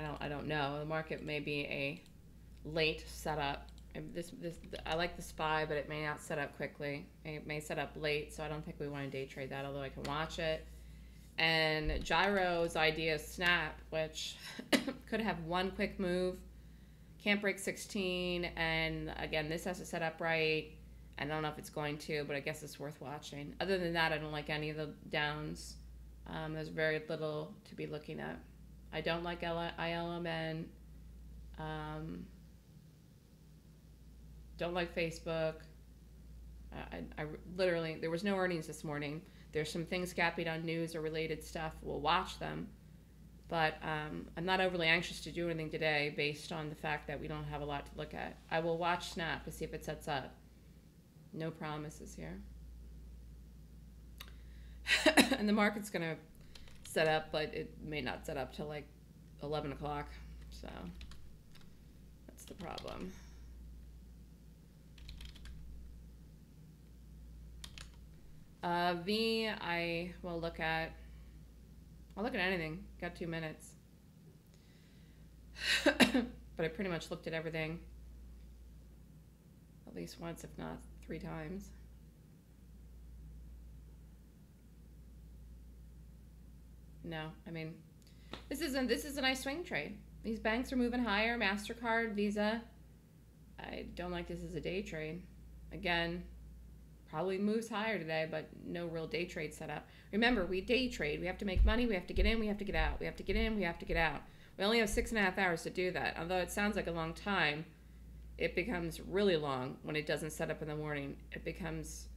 I don't I don't know. The market may be a late setup. This this I like the spy, but it may not set up quickly. It may set up late, so I don't think we want to day trade that. Although I can watch it. And Gyro's idea snap, which could have one quick move, can't break 16, and again this has to set up right. I don't know if it's going to, but I guess it's worth watching. Other than that, I don't like any of the downs. Um, there's very little to be looking at. I don't like ILMN. Um, don't like Facebook. I, I, I literally, there was no earnings this morning. There's some things gapping on news or related stuff. We'll watch them. But um, I'm not overly anxious to do anything today based on the fact that we don't have a lot to look at. I will watch Snap to see if it sets up. No promises here. and the market's going to set up, but it may not set up till like 11 o'clock. So that's the problem. Uh, V, I will look at. I'll look at anything. Got two minutes. but I pretty much looked at everything at least once, if not three times. No, I mean, this isn't. This is a nice swing trade. These banks are moving higher. Mastercard, Visa. I don't like this as a day trade. Again, probably moves higher today, but no real day trade setup. Remember, we day trade. We have to make money. We have to get in. We have to get out. We have to get in. We have to get out. We only have six and a half hours to do that. Although it sounds like a long time, it becomes really long when it doesn't set up in the morning. It becomes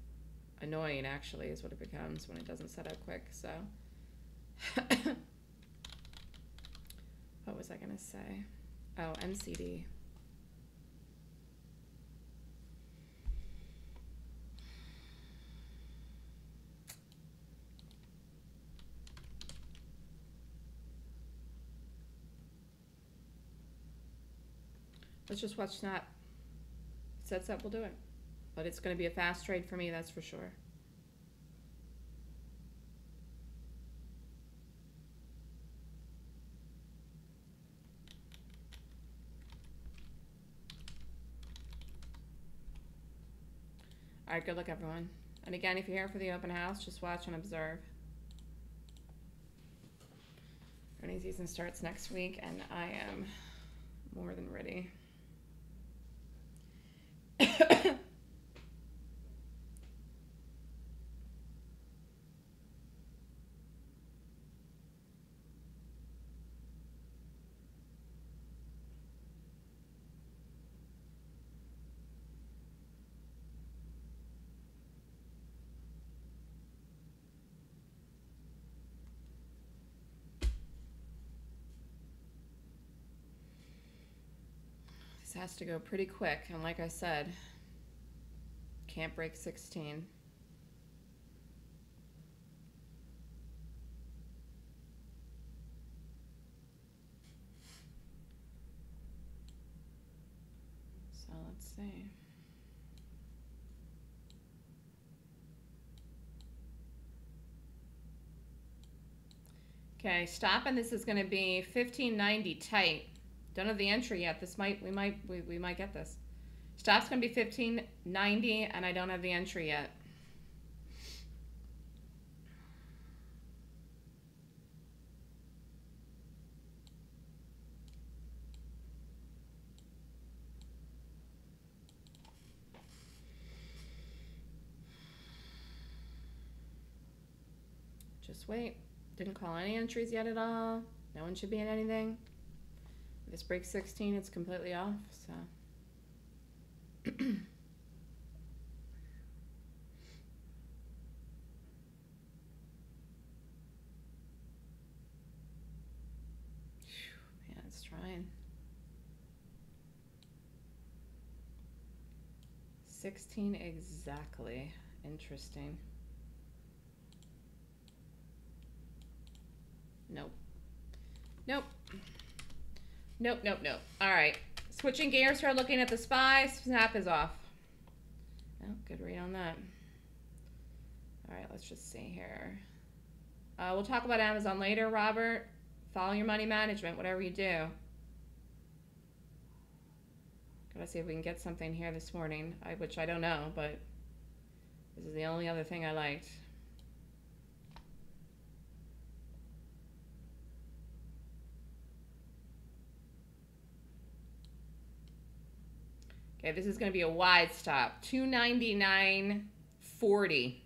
annoying, actually, is what it becomes when it doesn't set up quick. So. Was gonna say? Oh, MCD. Let's just watch Snap. Sets up, we'll do it. But it's gonna be a fast trade for me, that's for sure. All right, good luck, everyone. And again, if you're here for the open house, just watch and observe. Earnings season starts next week, and I am more than ready. Has to go pretty quick, and like I said, can't break 16. So let's see. Okay, stop, and this is going to be 1590 tight. Don't have the entry yet. This might we might we, we might get this. Stop's gonna be fifteen ninety, and I don't have the entry yet. Just wait. Didn't call any entries yet at all. No one should be in anything. This breaks 16, it's completely off, so. It's trying. 16 exactly. Interesting. Nope. Nope. Nope, nope, nope. All right. Switching gears here, looking at the SPY. Snap is off. Oh, good read on that. All right, let's just see here. Uh, we'll talk about Amazon later, Robert. Follow your money management, whatever you do. Gotta see if we can get something here this morning, I, which I don't know, but this is the only other thing I liked. Okay, this is gonna be a wide stop, two ninety-nine forty.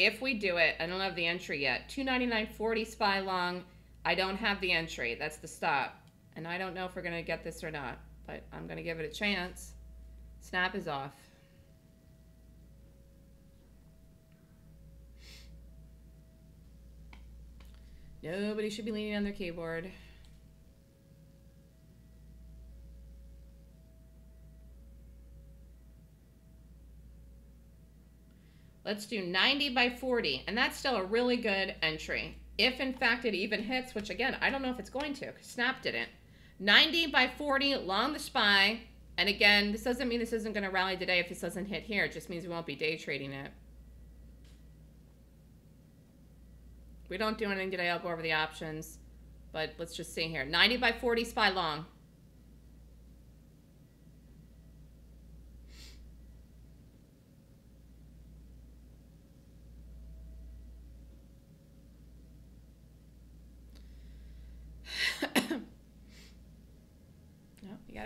If we do it, I don't have the entry yet, two ninety-nine forty SPY long, I don't have the entry, that's the stop. And I don't know if we're gonna get this or not, but I'm gonna give it a chance. Snap is off. Nobody should be leaning on their keyboard. Let's do 90 by 40, and that's still a really good entry. If in fact it even hits, which again, I don't know if it's going to, because Snap didn't. 90 by 40 long the SPY, and again, this doesn't mean this isn't going to rally today if this doesn't hit here. It just means we won't be day trading it. We don't do anything today, I'll go over the options. But let's just see here. 90 by 40 SPY long.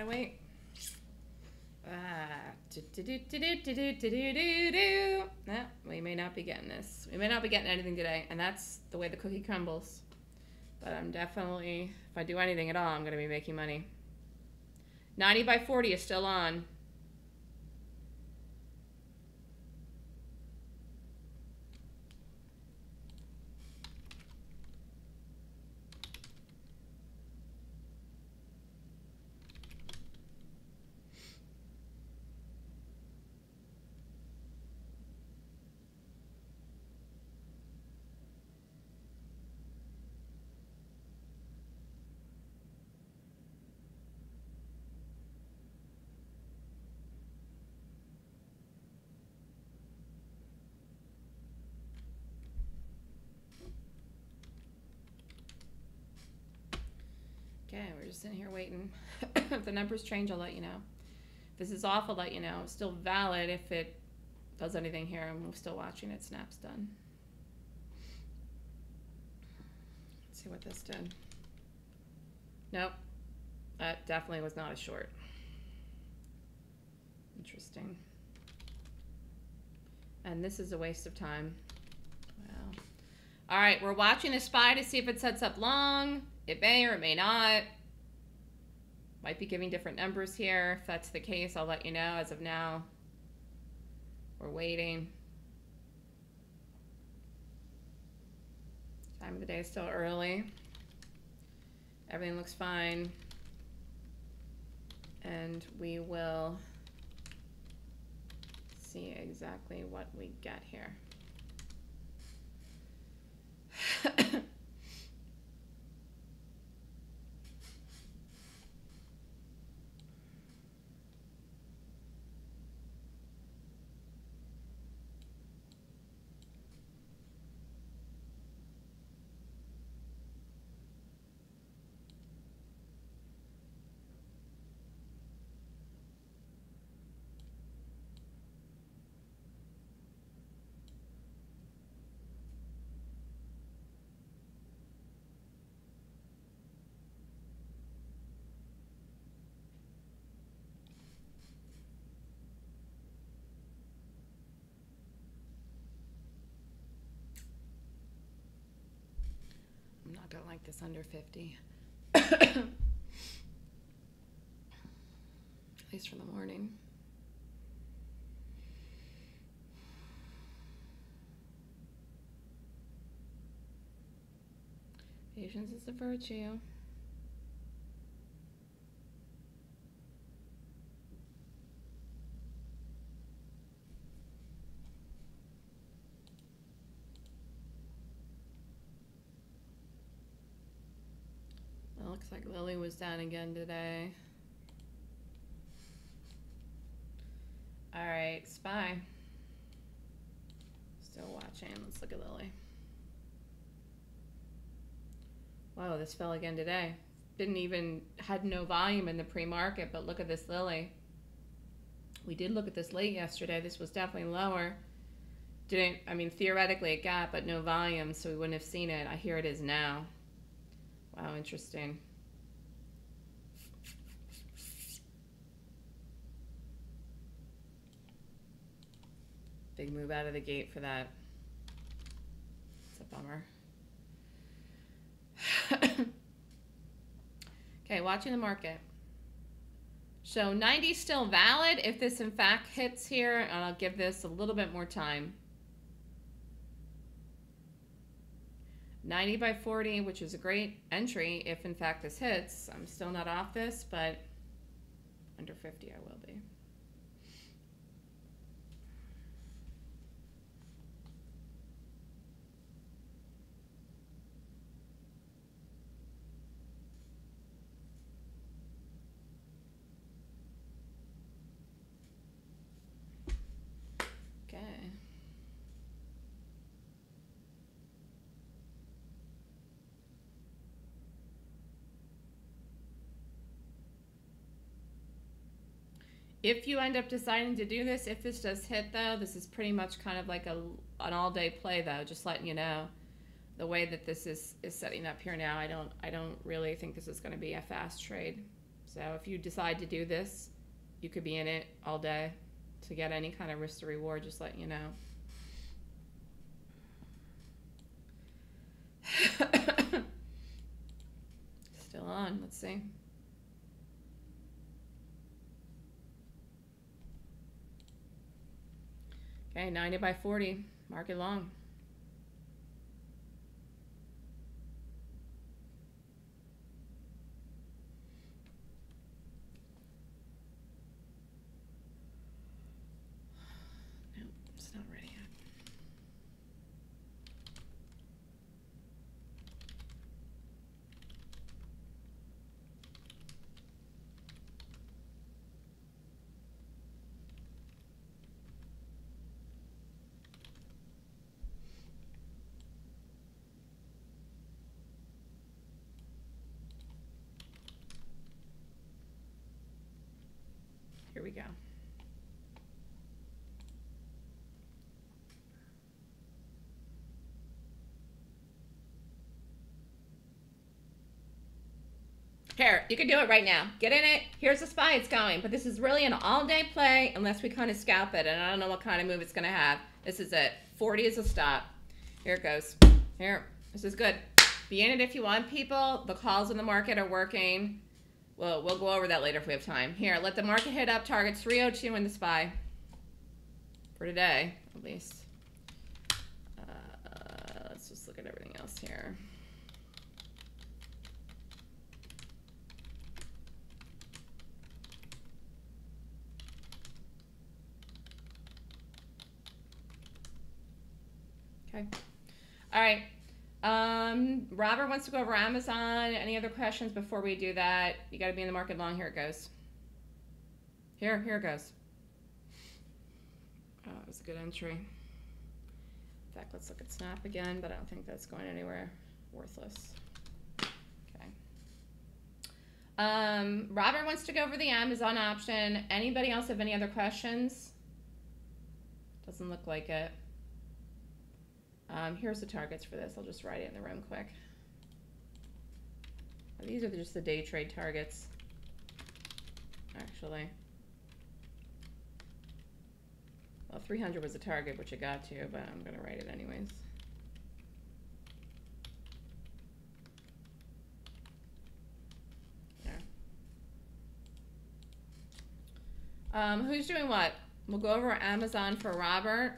Gotta wait. Ah, do, do, do, no, we may not be getting this. We may not be getting anything today, and that's the way the cookie crumbles. But I'm definitely, if I do anything at all, I'm going to be making money. 90 by 40 is still on. Okay, we're just sitting here waiting. if the numbers change, I'll let you know. If this is off, I'll let you know. Still valid if it does anything here. I'm still watching it. Snap's done. Let's see what this did. Nope. That definitely was not a short. Interesting. And this is a waste of time. Wow. All right, we're watching a SPY to see if it sets up long. It may or it may not. Might be giving different numbers here. If that's the case, I'll let you know. As of now, we're waiting. Time of the day is still early. Everything looks fine. And we will see exactly what we get here. Not like this under 50. At least for the morning. Patience is a virtue. It looks like Lilly was down again today. All right, spy. Still watching. Let's look at Lilly. Whoa, this fell again today. Didn't even, had no volume in the pre-market, but look at this lily. We did look at this late yesterday. This was definitely lower. Didn't, I mean, theoretically it got, but no volume, so we wouldn't have seen it. I hear it is now. Wow, interesting. Big move out of the gate for that. It's a bummer. okay, watching the market. So 90 still valid if this in fact hits here, and I'll give this a little bit more time. 90 by 40, which is a great entry if in fact this hits. I'm still not off this, but under 50 I will be. If you end up deciding to do this, if this does hit though, this is pretty much kind of like a, an all day play though, just letting you know. The way that this is, is setting up here now, I don't I don't really think this is going to be a fast trade. So if you decide to do this, you could be in it all day to get any kind of risk to reward, just let you know. Still on, let's see. Okay, 90 by 40, mark it long. Here we go. Here, you can do it right now. Get in it. Here's the spy it's going. But this is really an all-day play unless we kind of scalp it. And I don't know what kind of move it's going to have. This is it. 40 is a stop. Here it goes. Here. This is good. Be in it if you want, people. The calls in the market are working. Well, we'll go over that later if we have time. Here, let the market hit up targets 302 in the SPY. For today, at least. Uh, let's just look at everything else here. Okay. All right. Um, Robert wants to go over Amazon. Any other questions before we do that? You got to be in the market long. Here it goes. Here, here it goes. Oh, it was a good entry. In fact, let's look at Snap again, but I don't think that's going anywhere. Worthless. Okay. Um, Robert wants to go over the Amazon option. Anybody else have any other questions? Doesn't look like it. Um, here's the targets for this. I'll just write it in the room quick. These are just the day trade targets, actually. Well, 300 was a target, which it got to, but I'm going to write it anyways. There. Um, who's doing what? We'll go over Amazon for Robert.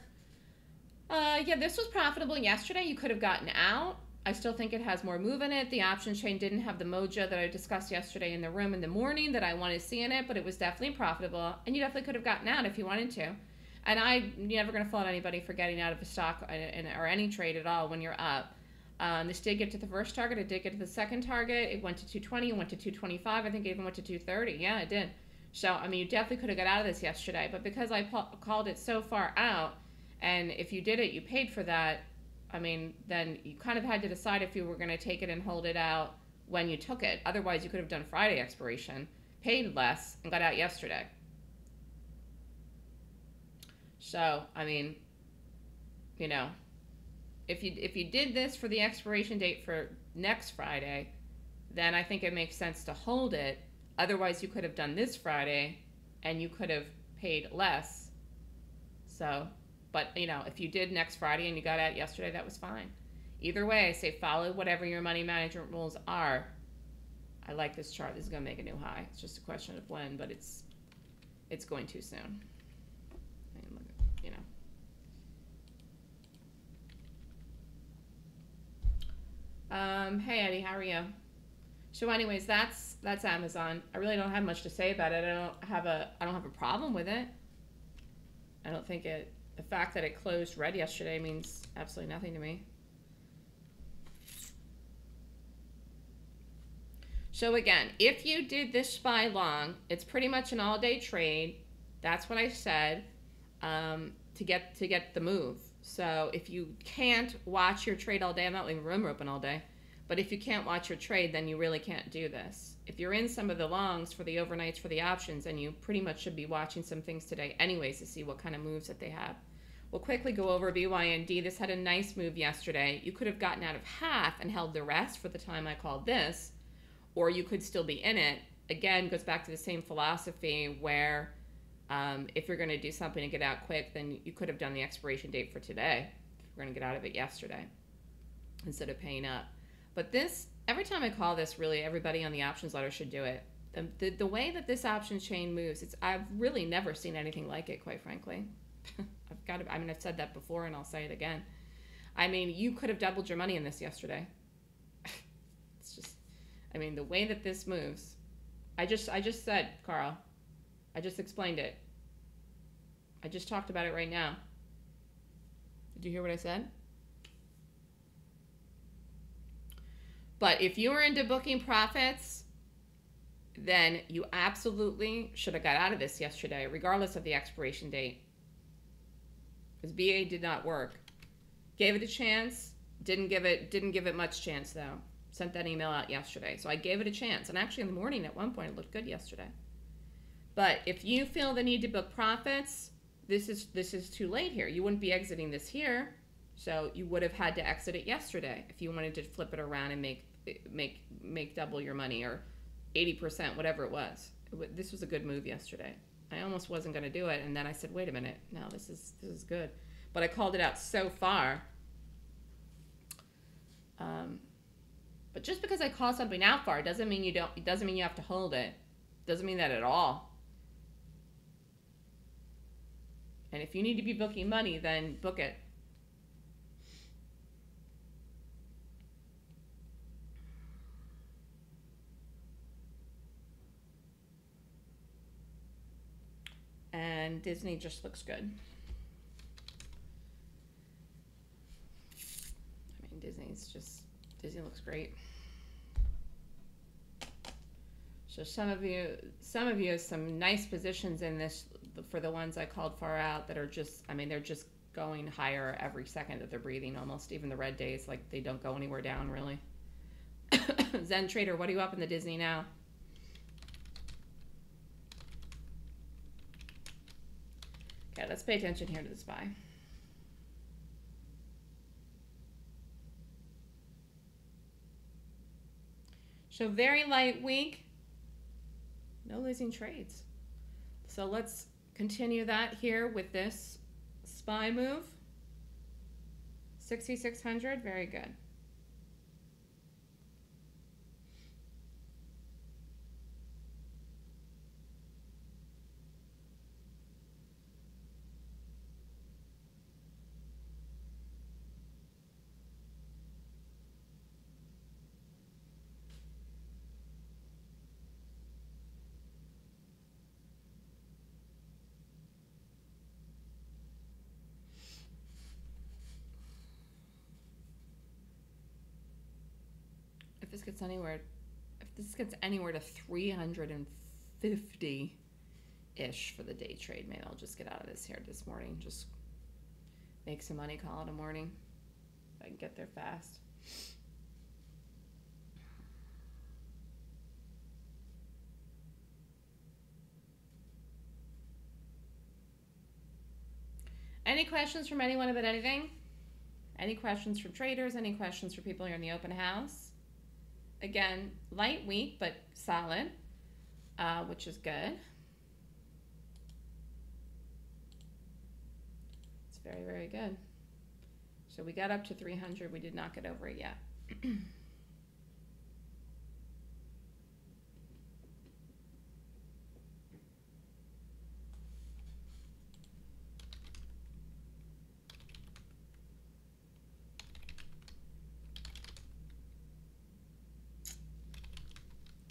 Uh, yeah, this was profitable yesterday. You could have gotten out. I still think it has more move in it. The option chain didn't have the mojo that I discussed yesterday in the room in the morning that I wanted to see in it, but it was definitely profitable. And you definitely could have gotten out if you wanted to. And I'm never going to fault anybody for getting out of a stock or any trade at all when you're up. Um, this did get to the first target. It did get to the second target. It went to 220. It went to 225. I think it even went to 230. Yeah, it did. So, I mean, you definitely could have got out of this yesterday. But because I called it so far out, and if you did it, you paid for that. I mean, then you kind of had to decide if you were going to take it and hold it out when you took it. Otherwise, you could have done Friday expiration, paid less, and got out yesterday. So, I mean, you know, if you if you did this for the expiration date for next Friday, then I think it makes sense to hold it. Otherwise, you could have done this Friday, and you could have paid less. So, but you know, if you did next Friday and you got out yesterday, that was fine. Either way, I say follow whatever your money management rules are. I like this chart. This is going to make a new high. It's just a question of when, but it's it's going too soon. You know. Um, hey Eddie, how are you? So, anyways, that's that's Amazon. I really don't have much to say about it. I don't have a I don't have a problem with it. I don't think it. The fact that it closed red yesterday means absolutely nothing to me. So again, if you did this SPY long, it's pretty much an all-day trade. That's what I said um, to get to get the move. So if you can't watch your trade all day, I'm not leaving room open all day. But if you can't watch your trade, then you really can't do this. If you're in some of the longs for the overnights for the options, and you pretty much should be watching some things today anyways to see what kind of moves that they have. We'll quickly go over BYND. This had a nice move yesterday. You could have gotten out of half and held the rest for the time I called this or you could still be in it. Again, goes back to the same philosophy where um, if you're going to do something to get out quick, then you could have done the expiration date for today. If you're going to get out of it yesterday instead of paying up. But this, every time I call this, really everybody on the options letter should do it. The, the, the way that this options chain moves, it's I've really never seen anything like it, quite frankly. I've got to, I mean, I've said that before and I'll say it again. I mean, you could have doubled your money in this yesterday. it's just I mean, the way that this moves, I just I just said, Carl, I just explained it. I just talked about it right now. Did you hear what I said? But if you were into booking profits, then you absolutely should have got out of this yesterday, regardless of the expiration date. Because BA did not work. Gave it a chance, didn't give it didn't give it much chance though sent that email out yesterday. So I gave it a chance. And actually, in the morning at one point, it looked good yesterday. But if you feel the need to book profits, this is this is too late here. You wouldn't be exiting this here, so you would have had to exit it yesterday if you wanted to flip it around and make make make double your money or 80%, whatever it was. This was a good move yesterday. I almost wasn't going to do it, and then I said, "Wait a minute, no, this is this is good." But I called it out so far. Um, but just because I call something out far doesn't mean you don't. It doesn't mean you have to hold it. Doesn't mean that at all. And if you need to be booking money, then book it. And Disney just looks good. I mean, Disney's just Disney looks great. So some of you, some of you have some nice positions in this for the ones I called far out that are just, I mean, they're just going higher every second that they're breathing. Almost even the red days, like they don't go anywhere down really. Zen Trader, what are you up in the Disney now? Okay, let's pay attention here to the SPY. So very light week. No losing trades. So let's continue that here with this SPY move. 6600, very good. This gets anywhere, if this gets anywhere to 350 ish for the day trade, maybe I'll just get out of this here this morning. Just make some money, call it a morning. If I can get there fast. Any questions from anyone about anything? Any questions from traders? Any questions for people here in the open house? Again, light week, but solid, uh, which is good. It's very, very good. So we got up to 300. We did not get over it yet.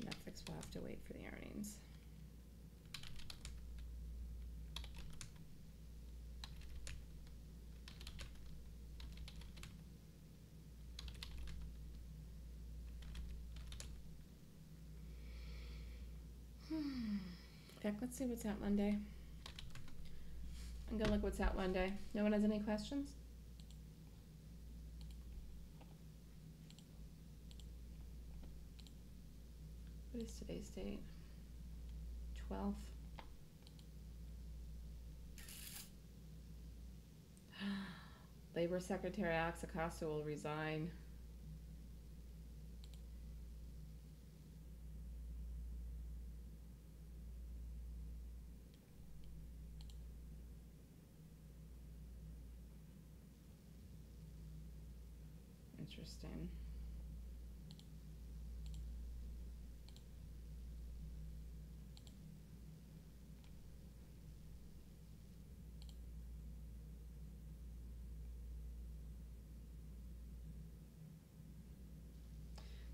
Netflix will have to wait for the earnings. Hmm. Let's see what's out Monday. I'm gonna look what's out Monday. No one has any questions? Date? Twelfth. Labor Secretary Alex will resign. Interesting.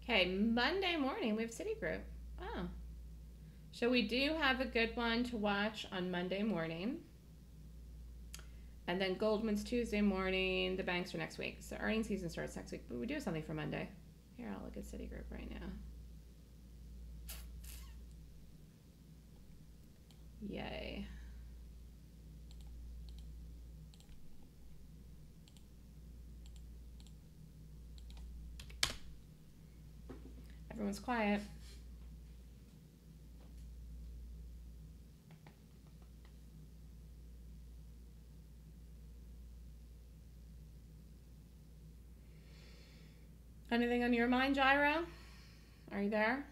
Okay, Monday morning we have Citigroup. Oh. So we do have a good one to watch on Monday morning. And then Goldman's Tuesday morning. The banks are next week. So earnings season starts next week. But we do have something for Monday. Here, I'll look at Citigroup right now. Yay. Everyone's quiet. Anything on your mind, Gyro? Are you there?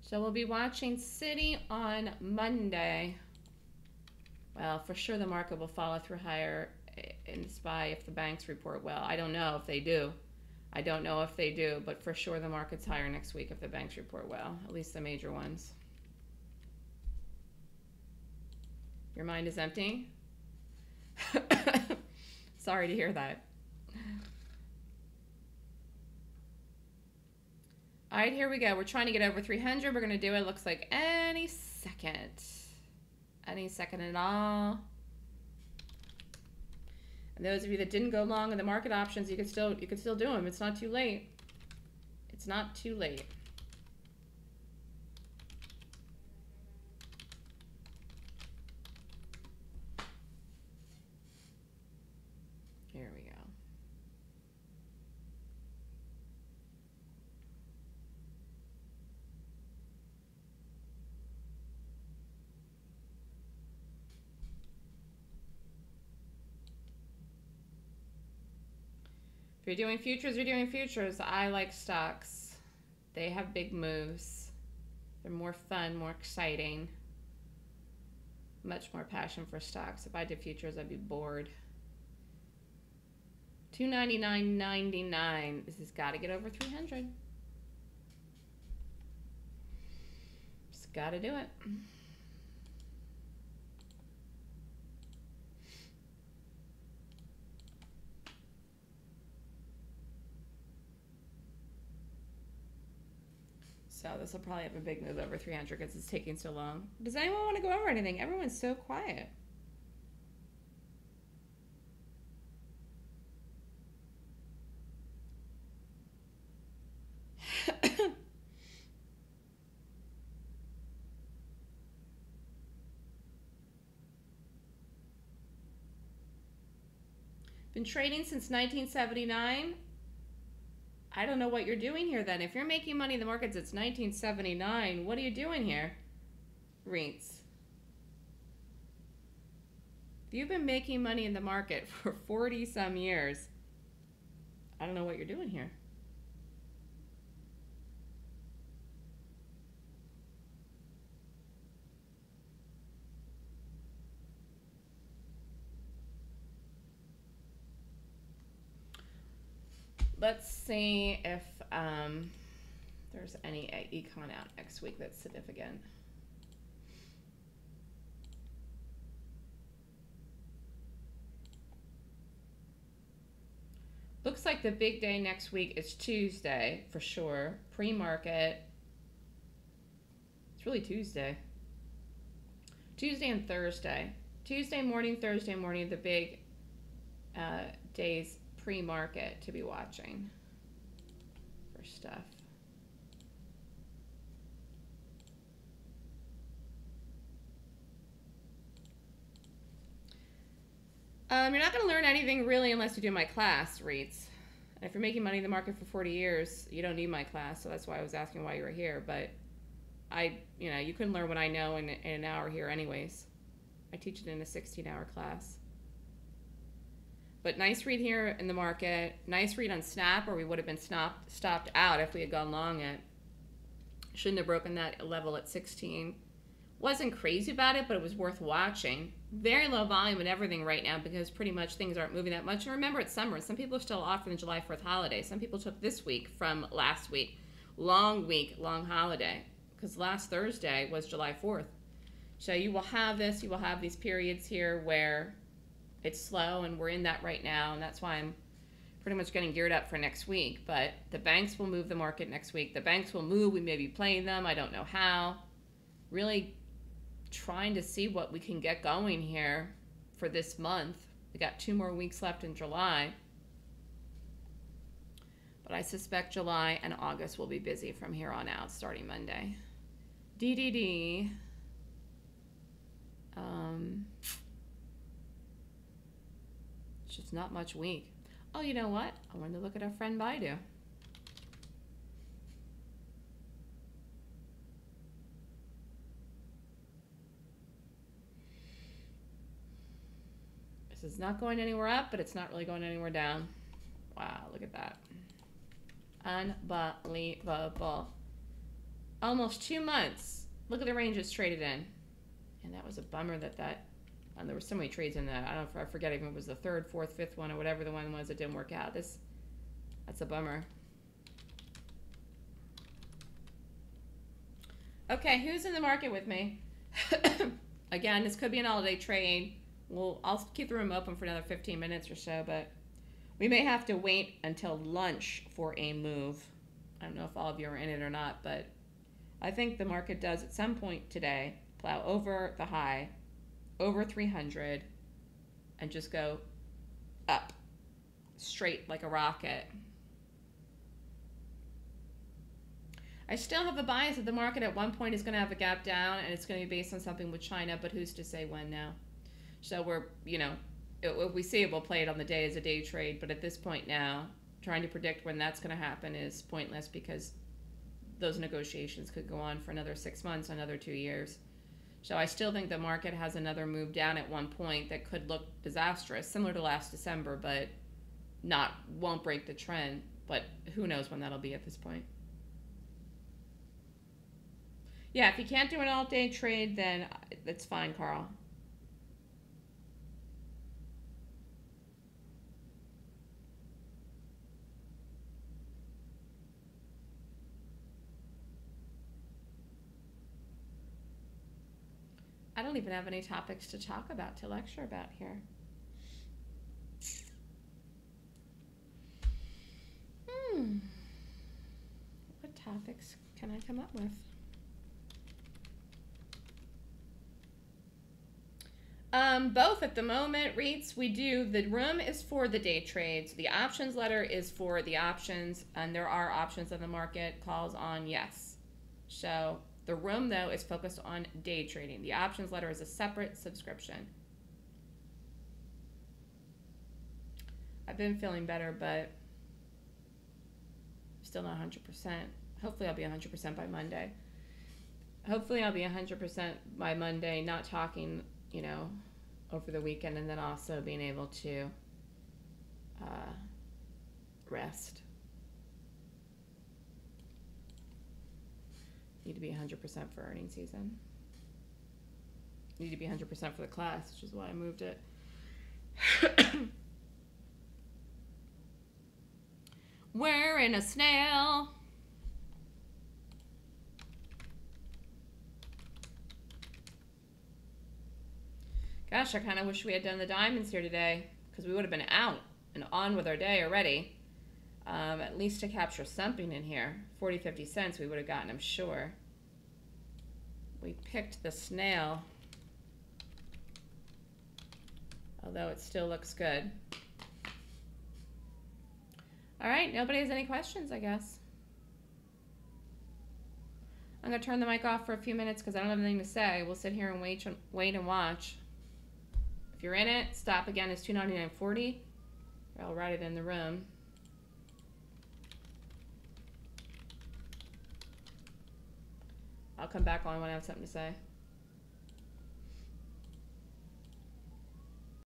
So we'll be watching Citi on Monday. Well, for sure the market will follow through higher eh, in SPY if the banks report well. I don't know if they do. I don't know if they do, but for sure the market's higher next week if the banks report well, at least the major ones. Your mind is empty? Sorry to hear that. All right, here we go. We're trying to get over 300. We're going to do it, looks like any second. Any second at all. And those of you that didn't go long in the market options, you can still you can still do them. It's not too late. It's not too late. Here we go. If you're doing futures, you're doing futures. I like stocks. They have big moves. They're more fun, more exciting. Much more passion for stocks. If I did futures, I'd be bored. 299.99. This has got to get over 300. Just got to do it. So this will probably have a big move over 300 because it's taking so long. Does anyone want to go over anything? Everyone's so quiet. Been trading since 1979. I don't know what you're doing here then. If you're making money in the markets it's 1979, what are you doing here? REITs. If you've been making money in the market for 40 some years, I don't know what you're doing here. Let's see if um, there's any econ out next week that's significant. Looks like the big day next week is Tuesday for sure. Pre-market. It's really Tuesday. Tuesday and Thursday. Tuesday morning, Thursday morning, the big uh, days pre-market to be watching for stuff. Um, you're not going to learn anything really unless you do my class, REITs. And if you're making money in the market for 40 years, you don't need my class. So that's why I was asking why you were here. But I, you know, you can learn what I know in, in an hour here anyways. I teach it in a 16 hour class. But nice read here in the market. Nice read on Snap, or we would have been stopped, stopped out if we had gone long it. Shouldn't have broken that level at 16. Wasn't crazy about it, but it was worth watching. Very low volume and everything right now because pretty much things aren't moving that much. And remember, it's summer. Some people are still off for the July 4th holiday. Some people took this week from last week. Long week, long holiday. Because last Thursday was July 4th. So you will have this, you will have these periods here where it's slow and we're in that right now and that's why i'm pretty much getting geared up for next week but the banks will move the market next week. The banks will move we may be playing them i don't know how. Really trying to see what we can get going here for this month. We got two more weeks left in july. But i suspect july and august will be busy from here on out starting monday. Ddd um, just not much week. Oh, you know what? I wanted to look at our friend Baidu. This is not going anywhere up, but it's not really going anywhere down. Wow, look at that. Unbelievable. Almost two months. Look at the range it's traded in. And that was a bummer that that there were so many trades in that. I don't. I forget if it was the third, fourth, fifth one, or whatever the one was that didn't work out. This, that's a bummer. Okay, who's in the market with me? Again, this could be an all-day trade. Well, I'll keep the room open for another 15 minutes or so, but we may have to wait until lunch for a move. I don't know if all of you are in it or not, but I think the market does at some point today plow over the high over 300 and just go up straight like a rocket. I still have a bias that the market at one point is going to have a gap down and it's going to be based on something with China, but who's to say when now? So we're, you know, if we see it, we'll play it on the day as a day trade, but at this point now, trying to predict when that's going to happen is pointless because those negotiations could go on for another six months, another two years. So I still think the market has another move down at one point that could look disastrous, similar to last December, but not won't break the trend. But who knows when that'll be at this point. Yeah, if you can't do an all-day trade, then uh, that's fine, Carl. I don't even have any topics to talk about to lecture about here. Hmm. What topics can I come up with? Um, both at the moment, REITs, we do, the room is for the day trades. The options letter is for the options, and there are options on the market, calls on yes. So the room, though, is focused on day trading. The options letter is a separate subscription. I've been feeling better, but still not 100%. Hopefully, I'll be 100% by Monday. Hopefully, I'll be 100% by Monday, not talking, you know, over the weekend, and then also being able to uh, rest. Need to be 100% for earning season. Need to be 100% for the class, which is why I moved it. We're in a snail. Gosh, I kind of wish we had done the diamonds here today because we would have been out and on with our day already. Um, at least to capture something in here. 40, 50 cents we would have gotten, I'm sure. We picked the snail. Although it still looks good. All right, nobody has any questions, I guess. I'm gonna turn the mic off for a few minutes because I don't have anything to say. We'll sit here and wait, wait and watch. If you're in it, stop again is $299.40. I'll write it in the room. I'll come back on when I have something to say.